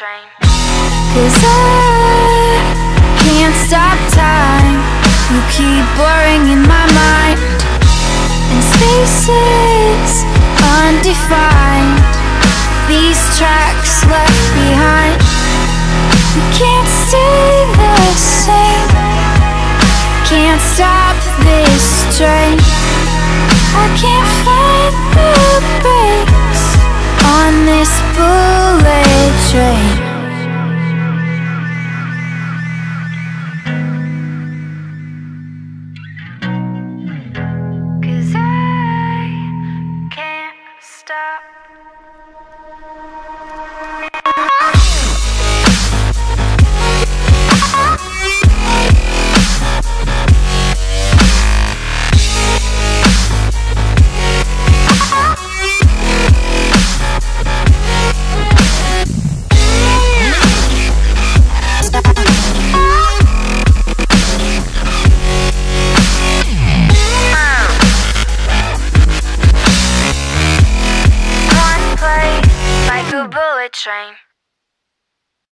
Train. Cause I can't stop time. You keep blurring in my mind. And spaces undefined. These tracks left train.